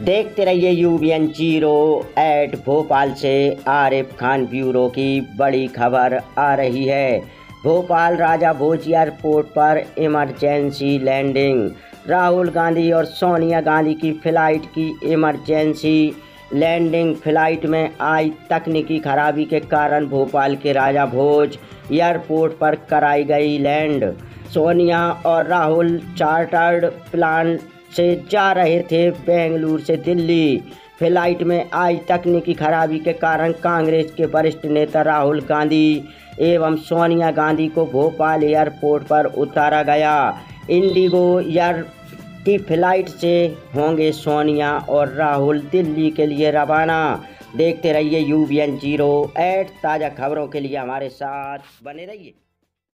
देखते रहिए UBN zero eight Bhopal से आरिफ खान ब्यूरो की बड़ी खबर आ रही है। भोपाल राजा भोज एयरपोर्ट पर इमरजेंसी लैंडिंग। राहुल गांधी और सोनिया गांधी की फ़्लाइट की इमरजेंसी लैंडिंग। फ़्लाइट में आई तकनीकी खराबी के कारण भोपाल के राजा भोज एयरपोर्ट पर कराई गई लैंड। सोनिया और राहुल चार्टर्ड प्लान से जा रहे थे बेंगलुरु से दिल्ली। फ़्लाइट में आई तकनीकी खराबी के कारण कांग्रेस के वरिष्ठ नेता राहुल गांधी एवं सोनिया गांधी को भोपाल एयरपोर्ट पर उतारा गया। इंडिगो एयर की फ़्लाइट से होंगे सोनिया और राहुल दिल्ली के लिए रवाना। देखते रहिए U B N zero eight ताज़ा खबरों के लिए हमारे साथ बने रहिए।